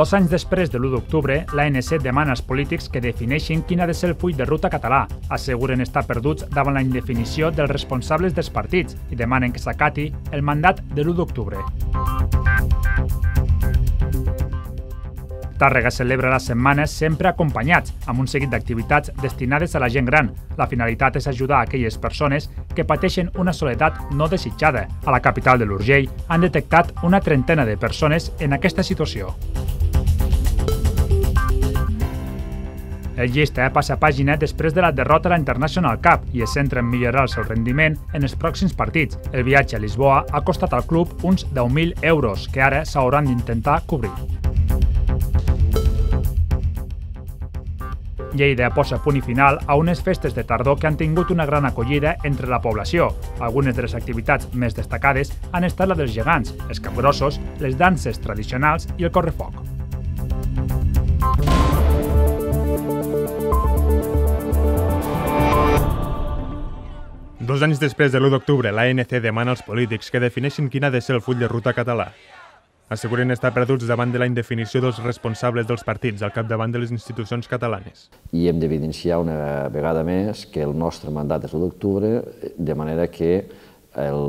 Dos anys després de l'1 d'octubre, l'ANC demana als polítics que defineixin quin ha de ser el full de ruta català. Asseguren estar perduts davant la indefinició dels responsables dels partits i demanen que s'acati el mandat de l'1 d'octubre. Tàrrega celebra la setmana sempre acompanyats, amb un seguit d'activitats destinades a la gent gran. La finalitat és ajudar a aquelles persones que pateixen una soledat no desitjada. A la capital de l'Urgell han detectat una trentena de persones en aquesta situació. El Llesta passa pàgina després de la derrota a la International Cup i es centra en millorar el seu rendiment en els pròxims partits. El viatge a Lisboa ha costat al club uns 10.000 euros, que ara s'hauran d'intentar cobrir. Lleida posa punt i final a unes festes de tardor que han tingut una gran acollida entre la població. Algunes de les activitats més destacades han estat la dels gegants, els capgrossos, les danses tradicionals i el correfoc. Dos anys després de l'1 d'octubre, l'ANC demana als polítics que defineixin quin ha de ser el full de ruta català. Asseguren estar perduts davant de la indefinició dels responsables dels partits al capdavant de les institucions catalanes. I hem d'evidenciar una vegada més que el nostre mandat és l'1 d'octubre, de manera que el,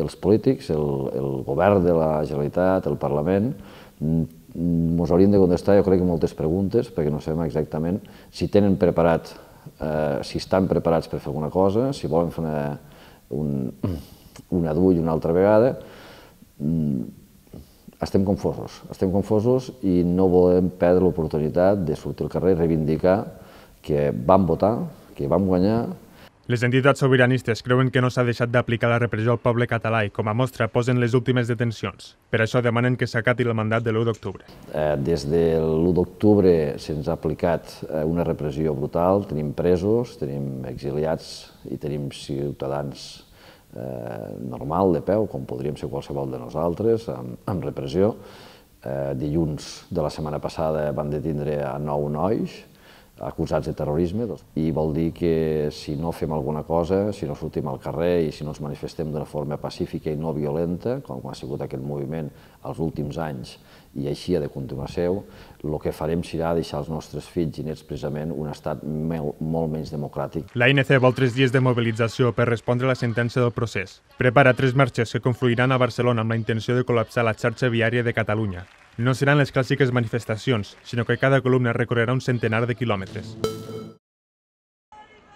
els polítics, el, el govern de la Generalitat, el Parlament, ens haurien de contestar, jo crec, moltes preguntes, perquè no sabem exactament si tenen preparat, eh, si estan preparats per fer alguna cosa, si volen fer una, un, una dull una altra vegada, estem confosos, estem confosos i no volem perdre l'oportunitat de sortir al carrer i reivindicar que vam votar, que vam guanyar. Les entitats sobiranistes creuen que no s'ha deixat d'aplicar la repressió al poble català i, com a mostra, posen les últimes detencions. Per això demanen que s'acati el mandat de l'1 d'octubre. Eh, des de l'1 d'octubre se'ns ha aplicat eh, una repressió brutal, tenim presos, tenim exiliats i tenim ciutadans eh, normal, de peu, com podríem ser qualsevol de nosaltres, amb, amb repressió. Eh, dilluns de la setmana passada van detindre a nou nois acusats de terrorisme doncs, i vol dir que si no fem alguna cosa, si no sortim al carrer i si no ens manifestem d'una forma pacífica i no violenta, com ha sigut aquest moviment els últims anys, i així ha de continuar seu, el que farem serà deixar als nostres fills i nets precisament un estat molt menys democràtic. L'ANC vol tres dies de mobilització per respondre a la sentència del procés. Prepara tres marxes que confluiran a Barcelona amb la intenció de col·lapsar la xarxa viària de Catalunya. No seran les clàssiques manifestacions, sinó que cada columna recorrerà un centenar de quilòmetres.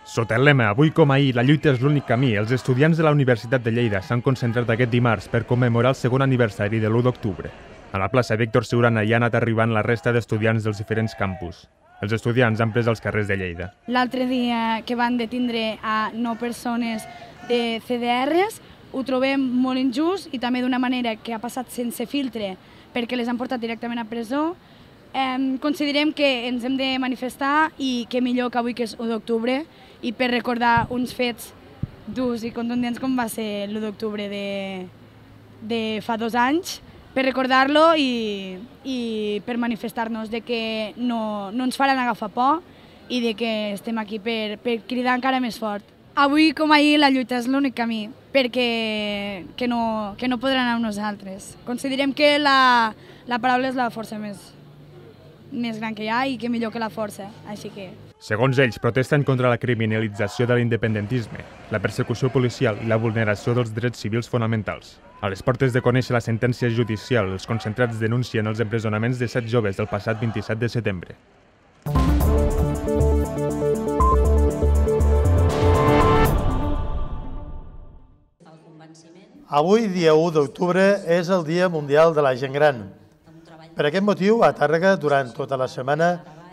Sota el lema Avui com ahir, la lluita és l'únic camí, els estudiants de la Universitat de Lleida s'han concentrat aquest dimarts per commemorar el segon aniversari de l'1 d'octubre. A la plaça Víctor Siurana hi ha anat arribant la resta d'estudiants dels diferents campus. Els estudiants han pres els carrers de Lleida. L'altre dia que van detindre a nou persones de CDRs, ho trobem molt injust i també d'una manera que ha passat sense filtre perquè les han portat directament a presó. Eh, considerem que ens hem de manifestar i que millor que avui que és 1 d'octubre i per recordar uns fets durs i contundents com va ser l'1 d'octubre de, de fa dos anys, per recordar-lo i, i per manifestar-nos de que no, no ens faran agafar por i de que estem aquí per, per cridar encara més fort. Avui com ahir la lluita és l'únic camí perquè que no, que no podran anar amb nosaltres. Considerem que la, la paraula és la força més, més gran que hi ha i que millor que la força, així que... Segons ells, protesten contra la criminalització de l'independentisme, la persecució policial i la vulneració dels drets civils fonamentals. A les portes de conèixer la sentència judicial, els concentrats denuncien els empresonaments de set joves del passat 27 de setembre. Avui, dia 1 d'octubre, és el Dia Mundial de la Gent Gran. Per aquest motiu, a Tàrrega, durant tota la setmana,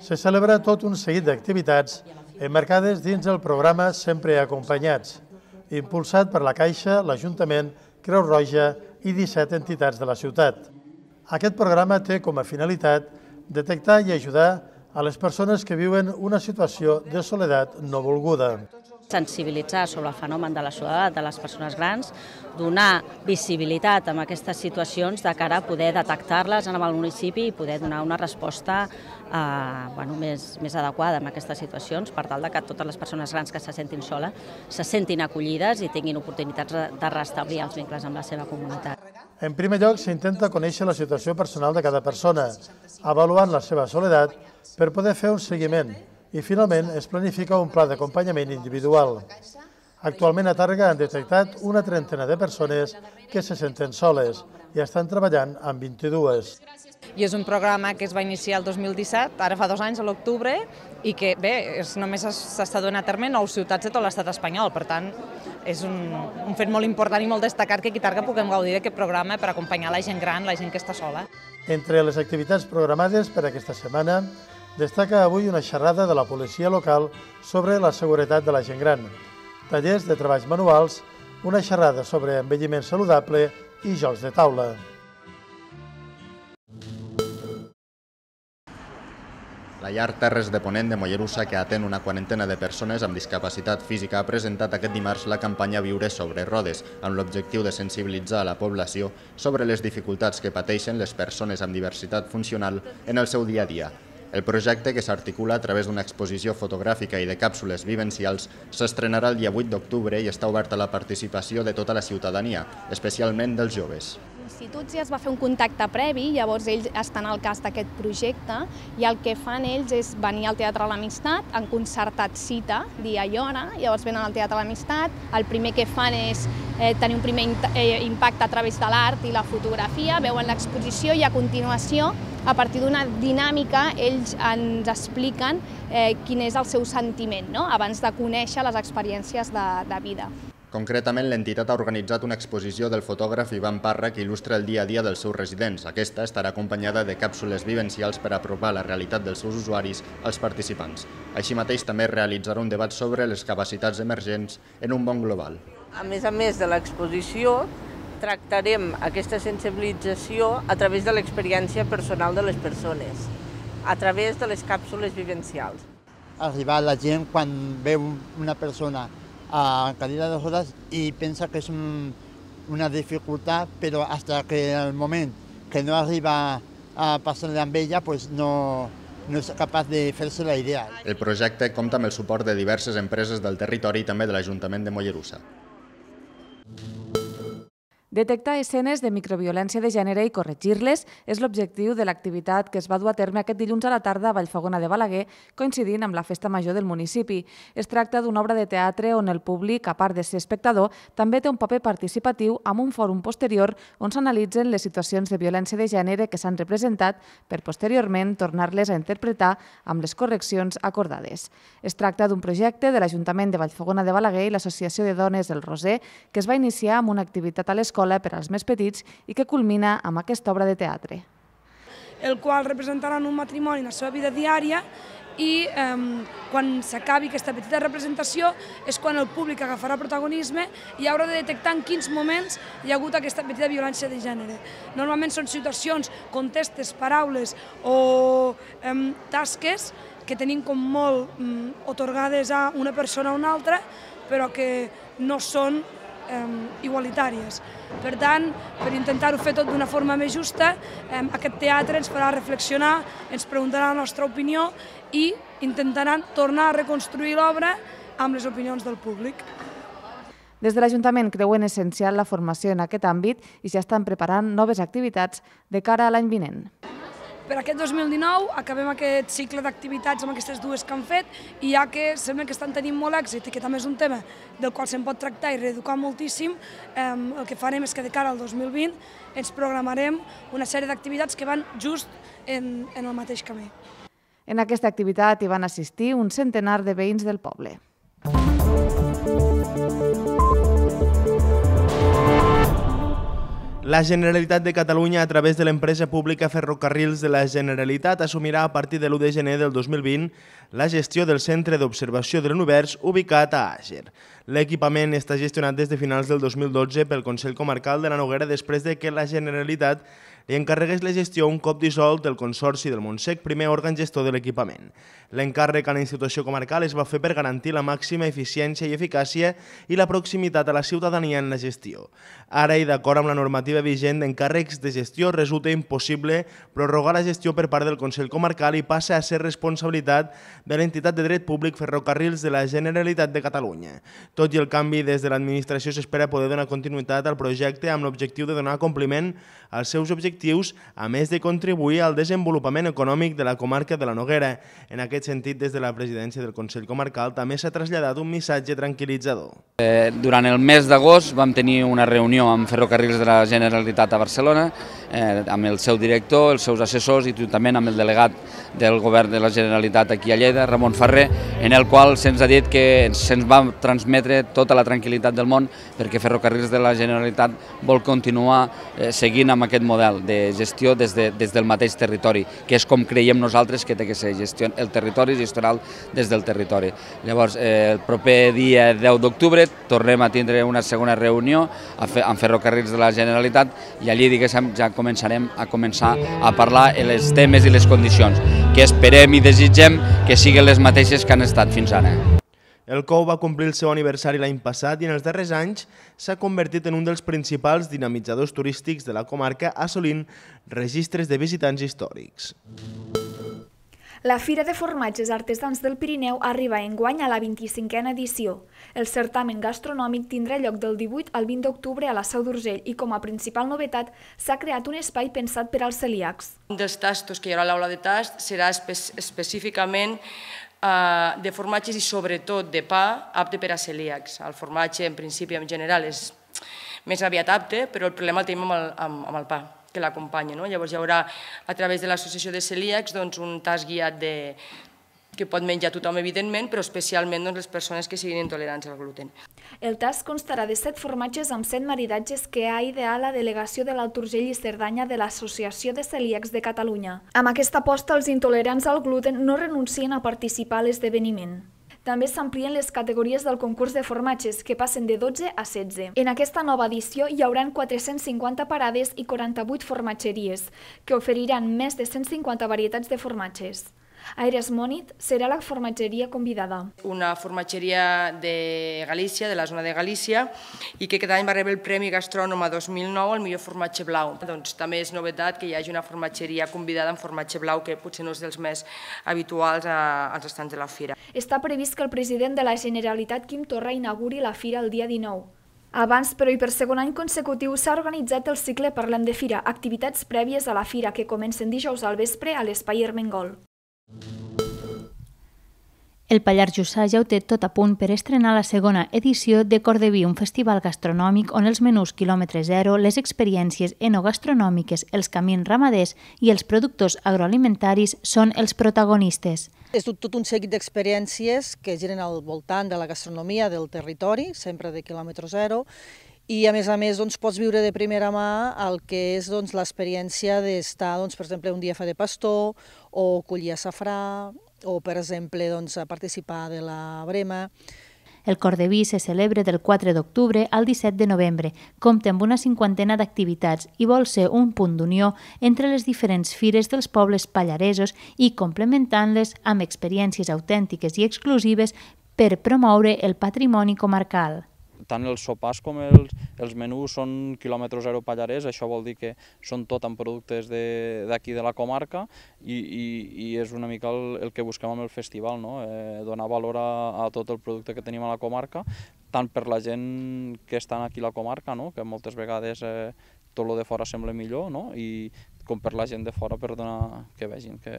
se celebra tot un seguit d'activitats emmarcades dins el programa Sempre Acompanyats, impulsat per la Caixa, l'Ajuntament, Creu Roja i 17 entitats de la ciutat. Aquest programa té com a finalitat detectar i ajudar a les persones que viuen una situació de soledat no volguda sensibilitzar sobre el fenomen de la soledat de les persones grans, donar visibilitat a aquestes situacions de cara a poder detectar-les en el municipi i poder donar una resposta eh, bueno, més, més adequada en aquestes situacions per tal de que totes les persones grans que se sentin soles se sentin acollides i tinguin oportunitats de restablir els vincles amb la seva comunitat. En primer lloc, s'intenta conèixer la situació personal de cada persona, avaluant la seva soledat per poder fer un seguiment i, finalment, es planifica un pla d'acompanyament individual. Actualment a Tàrrega han detectat una trentena de persones que se senten soles i estan treballant amb 22. I és un programa que es va iniciar el 2017, ara fa dos anys, a l'octubre, i que, bé, és, només s'està donant a terme a nou ciutats de tot l'estat espanyol. Per tant, és un, un fet molt important i molt destacat que aquí a Targa puguem gaudir d'aquest programa per acompanyar la gent gran, la gent que està sola. Entre les activitats programades per aquesta setmana, destaca avui una xerrada de la policia local sobre la seguretat de la gent gran, tallers de treballs manuals, una xerrada sobre envelliment saludable i jocs de taula. La llar Terres de Ponent de Mollerussa, que atén una quarantena de persones amb discapacitat física, ha presentat aquest dimarts la campanya Viure sobre rodes, amb l'objectiu de sensibilitzar la població sobre les dificultats que pateixen les persones amb diversitat funcional en el seu dia a dia. El projecte, que s'articula a través d'una exposició fotogràfica i de càpsules vivencials, s'estrenarà el dia 8 d'octubre i està obert a la participació de tota la ciutadania, especialment dels joves instituts ja es va fer un contacte previ, llavors ells estan al cas d'aquest projecte i el que fan ells és venir al Teatre de l'Amistat, han concertat cita, dia i hora, llavors venen al Teatre de l'Amistat, el primer que fan és eh, tenir un primer eh, impacte a través de l'art i la fotografia, veuen l'exposició i a continuació a partir d'una dinàmica ells ens expliquen eh, quin és el seu sentiment no? abans de conèixer les experiències de, de vida. Concretament, l'entitat ha organitzat una exposició del fotògraf Ivan Parra que il·lustra el dia a dia dels seus residents. Aquesta estarà acompanyada de càpsules vivencials per apropar la realitat dels seus usuaris als participants. Així mateix també realitzarà un debat sobre les capacitats emergents en un món global. A més a més de l'exposició, tractarem aquesta sensibilització a través de l'experiència personal de les persones, a través de les càpsules vivencials. Arribar a la gent quan veu una persona a cadira de rodes i pensa que és un, una dificultat, però hasta que el moment que no arriba a passar amb ella pues no, no és capaç de fer-se la idea. El projecte compta amb el suport de diverses empreses del territori i també de l'Ajuntament de Mollerussa. Detectar escenes de microviolència de gènere i corregir-les és l'objectiu de l'activitat que es va dur a terme aquest dilluns a la tarda a Vallfogona de Balaguer, coincidint amb la festa major del municipi. Es tracta d'una obra de teatre on el públic, a part de ser espectador, també té un paper participatiu amb un fòrum posterior on s'analitzen les situacions de violència de gènere que s'han representat per posteriorment tornar-les a interpretar amb les correccions acordades. Es tracta d'un projecte de l'Ajuntament de Vallfogona de Balaguer i l'Associació de Dones del Roser que es va iniciar amb una activitat a l'escola escola per als més petits i que culmina amb aquesta obra de teatre. El qual representaran un matrimoni en la seva vida diària i eh, quan s'acabi aquesta petita representació és quan el públic agafarà protagonisme i haurà de detectar en quins moments hi ha hagut aquesta petita violència de gènere. Normalment són situacions, contestes, paraules o eh, tasques que tenim com molt eh, otorgades a una persona o una altra, però que no són eh, igualitàries. Per tant, per intentar-ho fer tot d'una forma més justa, eh, aquest teatre ens farà reflexionar, ens preguntarà la nostra opinió i intentaran tornar a reconstruir l'obra amb les opinions del públic. Des de l'Ajuntament creuen essencial la formació en aquest àmbit i ja estan preparant noves activitats de cara a l'any vinent. Per aquest 2019 acabem aquest cicle d'activitats amb aquestes dues que han fet i ja que sembla que estan tenint molt èxit i que també és un tema del qual se'n pot tractar i reeducar moltíssim, el que farem és que de cara al 2020 ens programarem una sèrie d'activitats que van just en, en el mateix camí. En aquesta activitat hi van assistir un centenar de veïns del poble. La Generalitat de Catalunya, a través de l'empresa pública Ferrocarrils de la Generalitat, assumirà a partir de l'1 de gener del 2020 la gestió del Centre d'Observació de l'Univers ubicat a Àger. L'equipament està gestionat des de finals del 2012 pel Consell Comarcal de la Noguera després de que la Generalitat li encarregués la gestió un cop dissolt del Consorci del Montsec, primer òrgan gestor de l'equipament. L'encàrrec a la institució comarcal es va fer per garantir la màxima eficiència i eficàcia i la proximitat a la ciutadania en la gestió. Ara, i d'acord amb la normativa vigent d'encàrrecs de gestió, resulta impossible prorrogar la gestió per part del Consell Comarcal i passa a ser responsabilitat de l'entitat de dret públic Ferrocarrils de la Generalitat de Catalunya. Tot i el canvi des de l'administració s'espera poder donar continuïtat al projecte amb l'objectiu de donar compliment als seus objectius, a més de contribuir al desenvolupament econòmic de la comarca de la Noguera. En aquest sentit, des de la presidència del Consell Comarcal també s'ha traslladat un missatge tranquil·litzador. Eh, durant el mes d'agost vam tenir una reunió amb Ferrocarrils de la Generalitat a Barcelona, eh, amb el seu director, els seus assessors i juntament amb el delegat del govern de la Generalitat aquí a Lleida, Ramon Ferrer, en el qual se'ns ha dit que se'ns va transmetre tota la tranquil·litat del món perquè Ferrocarrils de la Generalitat vol continuar eh, seguint amb aquest model de gestió des, de, des del mateix territori, que és com creiem nosaltres que té que ser gestió, el territori gestional des del territori. Llavors, eh, el proper dia 10 d'octubre tornem a tindre una segona reunió amb Ferrocarrils de la Generalitat i allí diguéssim ja començarem a començar a parlar de les temes i les condicions que esperem i desitgem que siguin les mateixes que han estat fins ara. El COU va complir el seu aniversari l'any passat i en els darrers anys s'ha convertit en un dels principals dinamitzadors turístics de la comarca assolint registres de visitants històrics. La Fira de Formatges Artesans del Pirineu arriba enguany a la 25a edició. El certamen gastronòmic tindrà lloc del 18 al 20 d'octubre a la Seu d'Urgell i com a principal novetat s'ha creat un espai pensat per als celíacs. Un dels tastos que hi haurà a l'aula de tast serà espe específicament eh, de formatges i sobretot de pa apte per a celíacs. El formatge en principi en general és més aviat apte, però el problema el tenim amb el, amb, amb el pa que l'acompanya. No? Llavors hi haurà a través de l'associació de celíacs doncs, un tas guiat de, que pot menjar tothom, evidentment, però especialment doncs, les persones que siguin intolerants al gluten. El tas constarà de set formatges amb set maridatges que ha ideat la delegació de l'Alt Urgell i Cerdanya de l'Associació de Celíacs de Catalunya. Amb aquesta aposta, els intolerants al gluten no renuncien a participar a l'esdeveniment. També s'amplien les categories del concurs de formatges, que passen de 12 a 16. En aquesta nova edició hi haurà 450 parades i 48 formatgeries, que oferiran més de 150 varietats de formatges. Aires Monit serà la formatgeria convidada. Una formatgeria de Galícia, de la zona de Galícia, i que aquest any va rebre el Premi Gastrònoma 2009 al millor formatge blau. Doncs també és novetat que hi hagi una formatgeria convidada en formatge blau, que potser no és dels més habituals a, als estants de la fira. Està previst que el president de la Generalitat, Quim Torra, inauguri la fira el dia 19. Abans, però, i per segon any consecutiu, s'ha organitzat el cicle Parlem de Fira, activitats prèvies a la fira que comencen dijous al vespre a l'Espai Ermengol. El Pallars Jussà ja ho té tot a punt per estrenar la segona edició de Cordeví, un festival gastronòmic on els menús quilòmetre zero, les experiències enogastronòmiques, els camins ramaders i els productors agroalimentaris són els protagonistes. És tot un seguit d'experiències que giren al voltant de la gastronomia del territori, sempre de quilòmetre zero, i a més a més doncs, pots viure de primera mà el que és doncs, l'experiència d'estar, doncs, per exemple, un dia fa de pastor o collir safrà o, per exemple, doncs, participar de la Brema. El Cordeví se celebra del 4 d'octubre al 17 de novembre, compta amb una cinquantena d'activitats i vol ser un punt d'unió entre les diferents fires dels pobles pallaresos i complementant-les amb experiències autèntiques i exclusives per promoure el patrimoni comarcal tant els sopars com els, els menús són quilòmetre zero pallarès, això vol dir que són tot amb productes d'aquí de, de la comarca i, i, i és una mica el, el que busquem amb el festival, no? eh, donar valor a, a tot el producte que tenim a la comarca, tant per la gent que estan aquí a la comarca, no? que moltes vegades eh, tot el de fora sembla millor, no? I, com per la gent de fora per donar que vegin que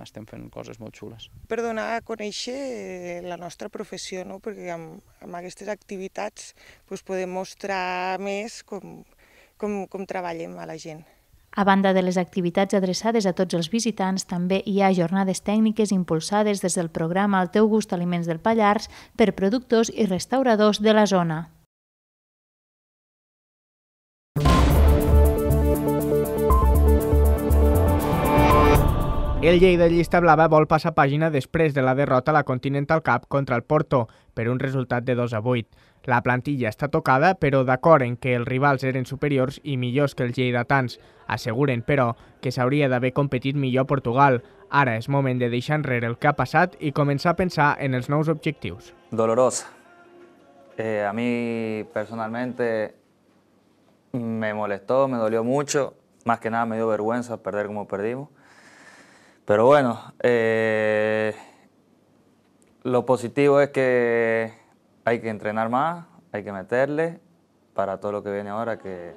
estem fent coses molt xules. Per donar a conèixer la nostra professió, no? perquè amb, amb aquestes activitats doncs, podem mostrar més com, com, com treballem a la gent. A banda de les activitats adreçades a tots els visitants, també hi ha jornades tècniques impulsades des del programa El teu gust aliments del Pallars per productors i restauradors de la zona. El Lleida Llista Blava vol passar pàgina després de la derrota a la Continental Cup contra el Porto per un resultat de 2 a 8. La plantilla està tocada, però d'acord en que els rivals eren superiors i millors que els lleidatans. Asseguren, però, que s'hauria d'haver competit millor Portugal. Ara és moment de deixar enrere el que ha passat i començar a pensar en els nous objectius. Dolorosa. Eh, a mí personalmente me molestó, me dolió mucho. Más que nada me dio vergüenza perder como perdimos. Pero bueno, eh, lo positivo es que hay que entrenar más, hay que meterle para todo lo que viene ahora, que,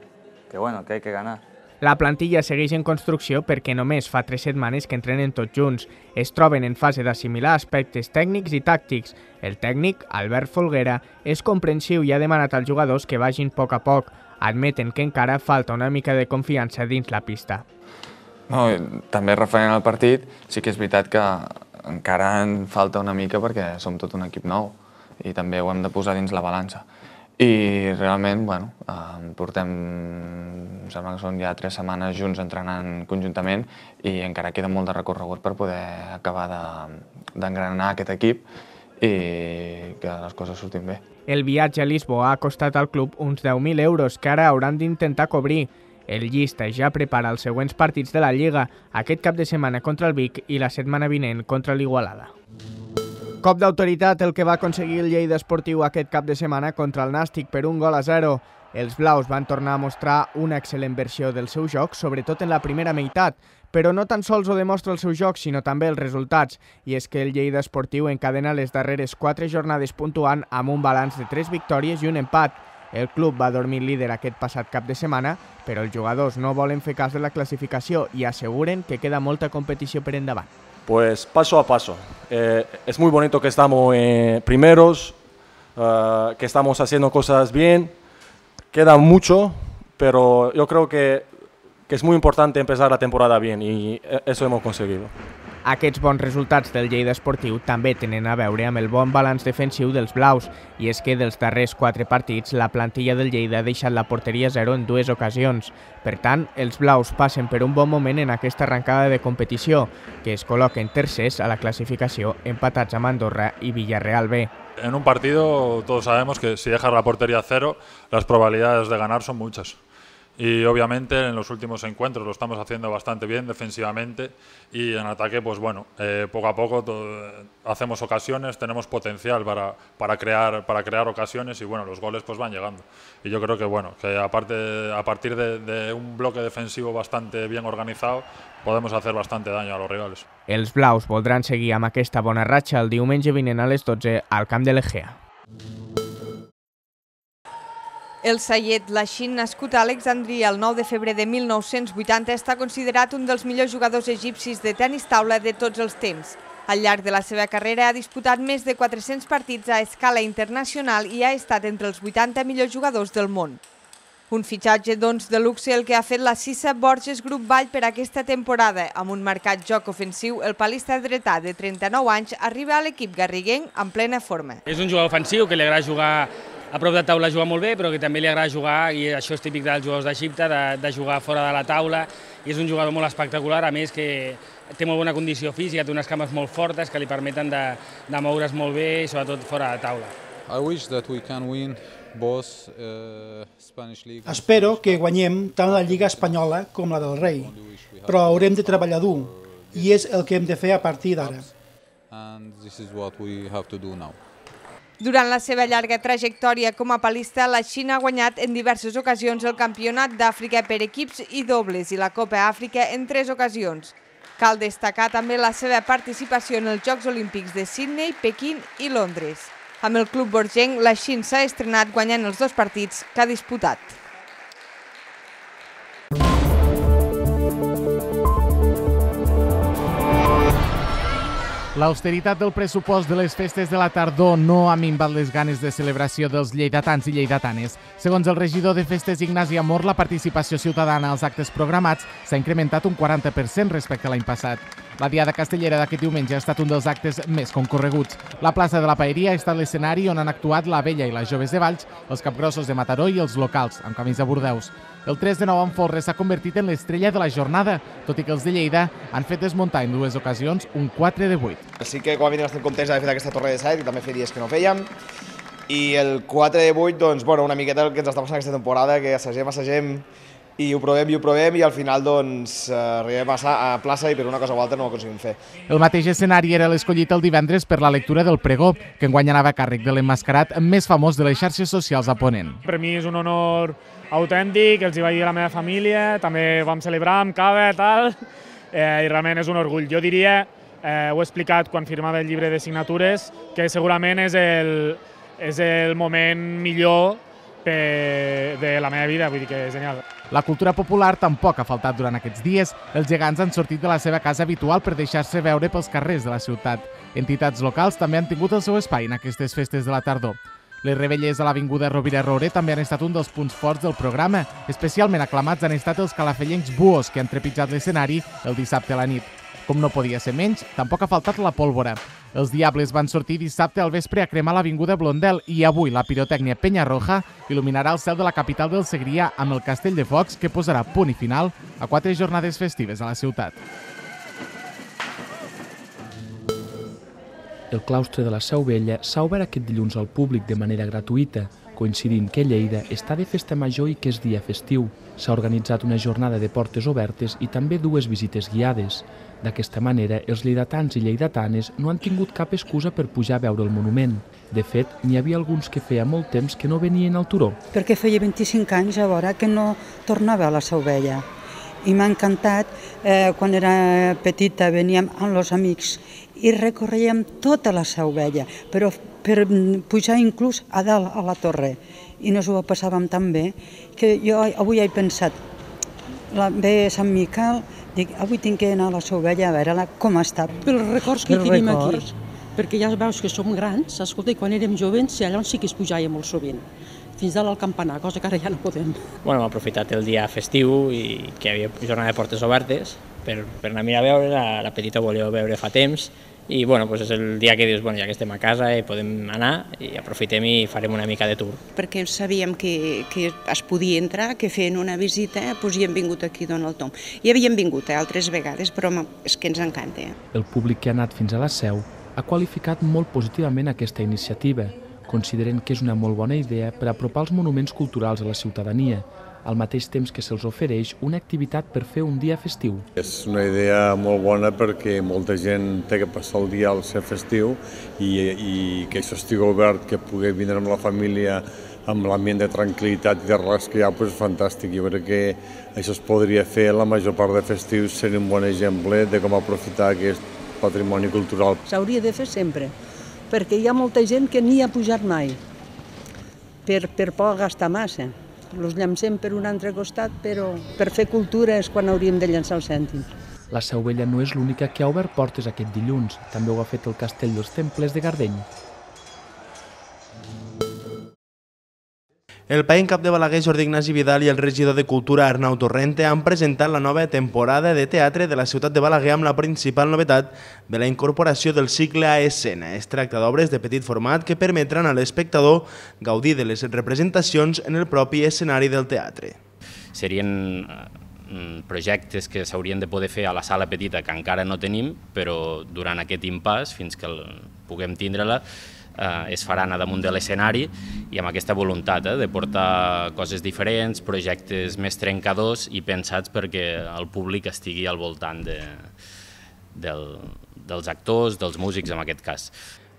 que bueno, que hay que ganar. La plantilla segueix en construcció perquè només fa tres setmanes que entrenen tots junts. Es troben en fase d'assimilar aspectes tècnics i tàctics. El tècnic, Albert Folguera, és comprensiu i ha demanat als jugadors que vagin a poc a poc. Admeten que encara falta una mica de confiança dins la pista. No, també referent al partit, sí que és veritat que encara en falta una mica perquè som tot un equip nou i també ho hem de posar dins la balança. I realment, bueno, eh, portem, em sembla que són ja tres setmanes junts entrenant conjuntament i encara queda molt de recorregut per poder acabar d'engranar de, aquest equip i que les coses surtin bé. El viatge a Lisboa ha costat al club uns 10.000 euros que ara hauran d'intentar cobrir. El llista ja prepara els següents partits de la Lliga, aquest cap de setmana contra el Vic i la setmana vinent contra l'Igualada. Cop d'autoritat el que va aconseguir el Lleida Esportiu aquest cap de setmana contra el Nàstic per un gol a zero. Els blaus van tornar a mostrar una excel·lent versió del seu joc, sobretot en la primera meitat, però no tan sols ho demostra el seu joc, sinó també els resultats. I és que el Lleida Esportiu encadena les darreres quatre jornades puntuant amb un balanç de tres victòries i un empat. El club va dormir líder aquest passat cap de setmana, però els jugadors no volen fer de la classificació i asseguren que queda molta competició per endavant. Pues paso a paso. Eh, es muy bonito que estamos eh, primeros, uh, que estamos haciendo cosas bien. Queda mucho, pero yo creo que, que es muy importante empezar la temporada bien y eso hemos conseguido. Aquests bons resultats del Lleida Esportiu també tenen a veure amb el bon balanç defensiu dels blaus, i és que dels darrers quatre partits la plantilla del Lleida ha deixat la porteria zero en dues ocasions. Per tant, els blaus passen per un bon moment en aquesta arrancada de competició, que es col·loquen tercers a la classificació empatats amb Andorra i Villarreal B. En un partido todos sabemos que si dejas la portería cero, las probabilidades de ganar son muchas. Y obviamente en los últimos encuentros lo estamos haciendo bastante bien defensivamente y en ataque pues bueno eh, poco a poco todo, hacemos ocasiones tenemos potencial para, para crear para crear ocasiones y bueno los goles pues van llegando y yo creo que bueno que aparte a partir de, de un bloque defensivo bastante bien organizado podemos hacer bastante daño a los rivales. Els blaus voldran seguir amb aquesta bona ratxa el diumenge vinent a les 12 al camp de l'Egea. El Sayed Lashin, nascut a Alexandria el 9 de febrer de 1980, està considerat un dels millors jugadors egipcis de tenis taula de tots els temps. Al llarg de la seva carrera ha disputat més de 400 partits a escala internacional i ha estat entre els 80 millors jugadors del món. Un fitxatge, doncs, de luxe el que ha fet la Cissa Borges Grup Vall per aquesta temporada. Amb un marcat joc ofensiu, el palista dretà de 39 anys arriba a l'equip garriguenc en plena forma. És un jugador ofensiu que li agrada jugar a prop de taula juga molt bé, però que també li agrada jugar, i això és típic dels jugadors d'Egipte, de, de jugar fora de la taula, i és un jugador molt espectacular, a més que té molt bona condició física, té unes cames molt fortes que li permeten de, de moure's molt bé, i sobretot fora de taula. I wish that we can win both uh, Spanish League. Espero que guanyem tant la Lliga Espanyola com la del Rei, però haurem de treballar dur, i és el que hem de fer a partir d'ara. And this is what we have to do now. Durant la seva llarga trajectòria com a palista, la Xina ha guanyat en diverses ocasions el Campionat d'Àfrica per equips i dobles i la Copa Àfrica en tres ocasions. Cal destacar també la seva participació en els Jocs Olímpics de Sydney, Pequín i Londres. Amb el club borgenc, la Xin s'ha estrenat guanyant els dos partits que ha disputat. L'austeritat del pressupost de les festes de la tardor no ha minvat les ganes de celebració dels lleidatans i lleidatanes. Segons el regidor de festes Ignasi Amor, la participació ciutadana als actes programats s'ha incrementat un 40% respecte a l'any passat. La Diada Castellera d'aquest diumenge ha estat un dels actes més concorreguts. La plaça de la Paeria ha estat l'escenari on han actuat la Vella i les Joves de Valls, els capgrossos de Mataró i els locals, amb camins de Bordeus. El 3 de 9 en folre s'ha convertit en l'estrella de la jornada, tot i que els de Lleida han fet desmuntar en dues ocasions un 4 de 8. Sí que com a mínim estem contents d'haver fet aquesta torre de set, que també feia dies que no fèiem. I el 4 de 8, doncs, bueno, una miqueta el que ens està passant aquesta temporada, que assagem, assagem, i ho provem i ho provem i al final doncs arribem a, a plaça i per una cosa o altra no ho aconseguim fer. El mateix escenari era l'escollit el divendres per la lectura del pregó, que enguany anava a càrrec de l'emmascarat més famós de les xarxes socials a Ponent. Per mi és un honor autèntic, els hi vaig dir a la meva família, també vam celebrar amb cava i tal, eh, i realment és un orgull. Jo diria, eh, ho he explicat quan firmava el llibre de signatures, que segurament és el, és el moment millor de la meva vida, vull dir que és genial. La cultura popular tampoc ha faltat durant aquests dies. Els gegants han sortit de la seva casa habitual per deixar-se veure pels carrers de la ciutat. Entitats locals també han tingut el seu espai en aquestes festes de la tardor. Les rebelles a l'Avinguda Rovira Roure també han estat un dels punts forts del programa. Especialment aclamats han estat els calafellencs buos que han trepitjat l'escenari el dissabte a la nit. Com no podia ser menys, tampoc ha faltat la pólvora. Els Diables van sortir dissabte al vespre a cremar l'Avinguda Blondel i avui la pirotècnia Penya Roja il·luminarà el cel de la capital del Segrià amb el Castell de Focs que posarà punt i final a quatre jornades festives a la ciutat. El claustre de la Seu Vella s'ha obert aquest dilluns al públic de manera gratuïta, coincidint que Lleida està de festa major i que és dia festiu. S'ha organitzat una jornada de portes obertes i també dues visites guiades. D'aquesta manera, els lleidatans i lleidatanes no han tingut cap excusa per pujar a veure el monument. De fet, n'hi havia alguns que feia molt temps que no venien al turó. Perquè feia 25 anys a veure que no tornava a la Seu Vella. I m'ha encantat, eh, quan era petita veníem amb els amics i recorríem tota la Seu Vella, però per pujar inclús a dalt a la torre. I nos ho passàvem tan bé que jo avui he pensat, la, ve Sant Miquel, dic, avui tinc que anar a la Seu Vella a veure-la com està. Pels records que Pels tenim records. aquí, perquè ja veus que som grans, escolta, i quan érem jovens, allà on sí que es pujava molt sovint, fins dalt al campanar, cosa que ara ja no podem. Bueno, hem aprofitat el dia festiu i que hi havia jornada de portes obertes per, per anar a mirar a veure, la, la petita volia veure fa temps i bueno, doncs és el dia que dius, bueno, ja que estem a casa i podem anar i aprofitem i farem una mica de tour. Perquè sabíem que, que es podia entrar, que feien una visita, doncs hi hem vingut aquí d'on el Tom. I havíem vingut eh, altres vegades, però home, és que ens encanta. Eh? El públic que ha anat fins a la seu ha qualificat molt positivament aquesta iniciativa, consideren que és una molt bona idea per apropar els monuments culturals a la ciutadania, al mateix temps que se'ls ofereix una activitat per fer un dia festiu. És una idea molt bona perquè molta gent té que passar el dia al ser festiu i, i que això estigui obert, que pugui vindre amb la família amb l'ambient de tranquil·litat i de relax que hi ha, doncs fantàstic. Jo crec que això es podria fer la major part de festius, seria un bon exemple de com aprofitar aquest patrimoni cultural. S'hauria de fer sempre, perquè hi ha molta gent que ni ha pujat mai, per, per por a gastar massa. Els llancem per un altre costat, però per fer cultura és quan hauríem de llançar els cèntims. La Seu Vella no és l'única que ha obert portes aquest dilluns, també ho ha fet el Castell dels Temples de Gardeny. El país cap de Balaguer, Jordi Ignasi Vidal i el regidor de Cultura Arnau Torrente han presentat la nova temporada de teatre de la ciutat de Balaguer amb la principal novetat de la incorporació del cicle a escena. Es tracta d'obres de petit format que permetran a l'espectador gaudir de les representacions en el propi escenari del teatre. Serien eh, projectes que s'haurien de poder fer a la sala petita que encara no tenim, però durant aquest impàs, fins que el, puguem tindre-la, eh, es faran a damunt de l'escenari i amb aquesta voluntat eh, de portar coses diferents, projectes més trencadors i pensats perquè el públic estigui al voltant de, del, dels actors, dels músics en aquest cas.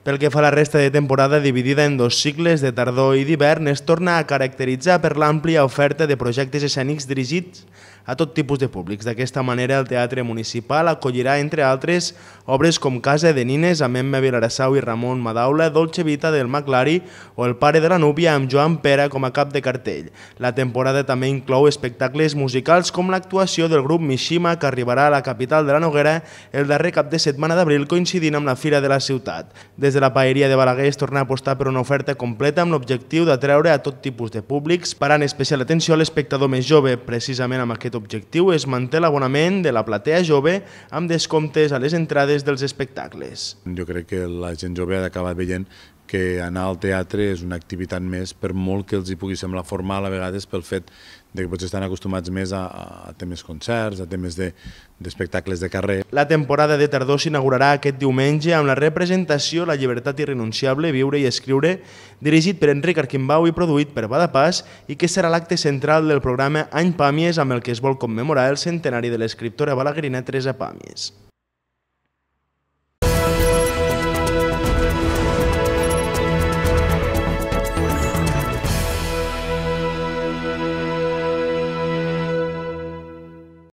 Pel que fa a la resta de temporada dividida en dos cicles de tardor i d'hivern, es torna a caracteritzar per l'àmplia oferta de projectes escènics dirigits a tot tipus de públics. D'aquesta manera, el Teatre Municipal acollirà, entre altres, obres com Casa de Nines amb Emma Vilarassau i Ramon Madaula, Dolce Vita del Maclari o El pare de la núvia amb Joan Pera com a cap de cartell. La temporada també inclou espectacles musicals com l'actuació del grup Mishima que arribarà a la capital de la Noguera el darrer cap de setmana d'abril coincidint amb la Fira de la Ciutat. Des de la Paeria de Balaguer es torna a apostar per una oferta completa amb l'objectiu d'atreure a tot tipus de públics, parant especial atenció a l'espectador més jove. Precisament amb aquest objectiu es manté l'abonament de la platea jove amb descomptes a les entrades dels espectacles. Jo crec que la gent jove ha d'acabar veient que anar al teatre és una activitat més, per molt que els hi pugui semblar formal a vegades pel fet de que potser estan acostumats més a, a temes concerts, a temes d'espectacles de, de carrer. La temporada de tardor s'inaugurarà aquest diumenge amb la representació La llibertat irrenunciable, viure i escriure, dirigit per Enric Arquimbau i produït per Badapàs i que serà l'acte central del programa Any Pàmies amb el que es vol commemorar el centenari de l'escriptora balaguerina Teresa Pàmies.